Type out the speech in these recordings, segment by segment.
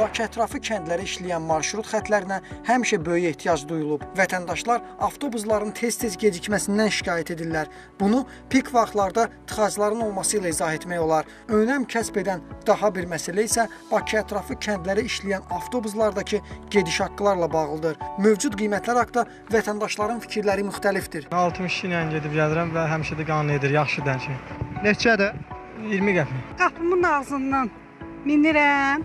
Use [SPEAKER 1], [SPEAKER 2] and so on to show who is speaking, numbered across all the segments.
[SPEAKER 1] Bakı ətrafı kəndlərə işləyən marşrut xətlərinə həmişə böyük ehtiyac duyulub. Vətəndaşlar avtobusların tez-tez gecikməsindən şikayət edirlər. Bunu pik vaxtlarda tıxacların olması ilə izah etmək olar. Önəm kəsb edən daha bir məsələ isə Bakı ətrafı kəndlərə işləyən avtobuslardakı gediş haqqılarla bağlıdır. Mövcud qiymətlər haqqında vətəndaşların fikirləri müxtəlifdir.
[SPEAKER 2] 62 ilə gedib gəlirəm və həmişə də qanunidir, yaxşıdır ki.
[SPEAKER 3] Neçədir?
[SPEAKER 2] 20 qəpik.
[SPEAKER 4] Qapımın ağzından minirəm,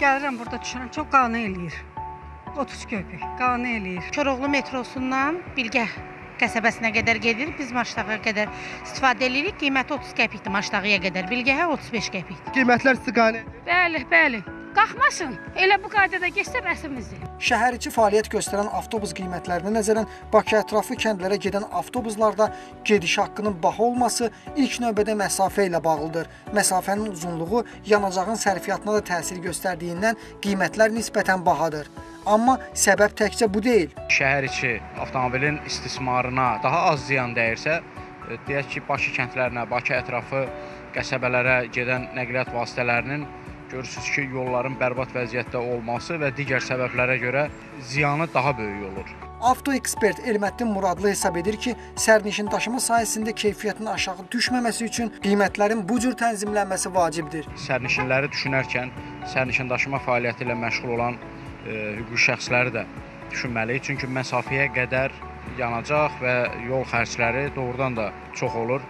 [SPEAKER 4] gəlirəm burada düşürəm. Çox qane eləyir. 30 köpük qane eləyir.
[SPEAKER 5] Koroğlu metrosundan Bilgə qəsəbəsinə qədər gedir. Biz Maştağıya qədər istifadə edirik. Qiyməti 30 qəpikdir Maştağıya qədər. Bilgəyə 35 qəpikdir.
[SPEAKER 3] Qiymətlər istiqanə.
[SPEAKER 4] Bəli, bəli. Qalxmasın. Elə bu qaydada getsə bəsimizdir.
[SPEAKER 1] Şəhər içi fəaliyyət göstərən avtobus qiymətlərinə nəzərən Bakı ətrafı kəndlərə gedən avtobuslarda gediş haqqının baha olması ilk növbədə məsafə ilə bağlıdır. Məsafənin uzunluğu yanacağın sərfiyyatına da təsir göstərdiyindən qiymətlər nisbətən bahadır. Amma səbəb təkcə bu deyil.
[SPEAKER 6] şəhər içi avtomobilin istismarına daha az ziyan dəyirsə, e, deyək ki, Bakı kəndlərinə, Bakı ətrafı qəsəbələrə gedən nəqliyyat vasitələrinin görürsüz ki, yolların bərbad vəziyyətdə olması və digər səbəblərə görə ziyanı daha böyük olur.
[SPEAKER 1] Avto ekspert Elməddin Muradlı hesab edir ki, sərnişin daşıma sahəsində keyfiyyətin aşağı düşməməsi üçün qiymətlərin bu cür tənzimlənməsi vacibdir.
[SPEAKER 6] Sərnişinləri düşünərkən sərnişin daşıma fəaliyyəti ilə məşğul olan e, hüquqi şəxsləri də düşünməliyik. Çünki məsafəyə qədər yanacaq və yol xərcləri doğrudan da çox olur.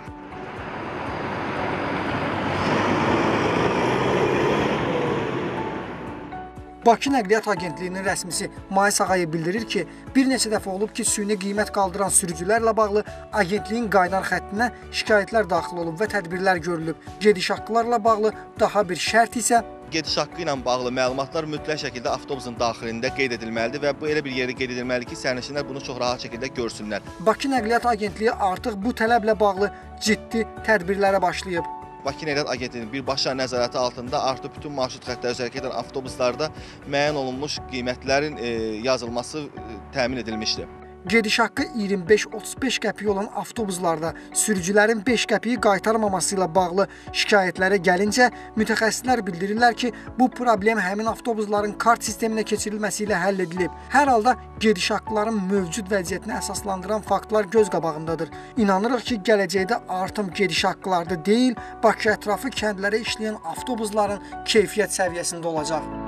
[SPEAKER 1] Bakı Nəqliyyat Agentliyinin rəsmisi Mayıs Ağayev bildirir ki, bir neçə dəfə olub ki, süni qiymət qaldıran sürücülərlə bağlı agentliyin qaynar xəttinə şikayətlər daxil olub və tədbirlər görülüb. Gediş haqqılarla bağlı daha bir şərt isə
[SPEAKER 7] gediş haqqı ilə bağlı məlumatlar mütləq şəkildə avtobusun daxilində qeyd edilməlidir və bu elə bir yerdə qeyd edilməlidir ki, sərnişinlər bunu çox rahat şəkildə görsünlər.
[SPEAKER 1] Bakı Nəqliyyat Agentliyi artıq bu tələblə bağlı ciddi tədbirlərə başlayıb.
[SPEAKER 7] Bakı Nəqliyyat Agentliyinin birbaşa nəzarəti altında artıq bütün marşrut xəttləri üzrə hərəkət edən avtobuslarda müəyyən olunmuş qiymətlərin e, yazılması e, təmin edilmişdir.
[SPEAKER 1] Gediş haqqı 25-35 qəpik olan avtobuslarda sürücülərin 5 qəpiyi qaytarmaması ilə bağlı şikayətlərə gəlincə, mütəxəssislər bildirirlər ki, bu problem həmin avtobusların kart sisteminə keçirilməsi ilə həll edilib. Hər halda gediş haqqıların mövcud vəziyyətini əsaslandıran faktlar göz qabağındadır. İnanırıq ki, gələcəkdə artım gediş haqqılarda deyil, Bakı ətrafı kəndlərə işləyən avtobusların keyfiyyət səviyyəsində olacaq.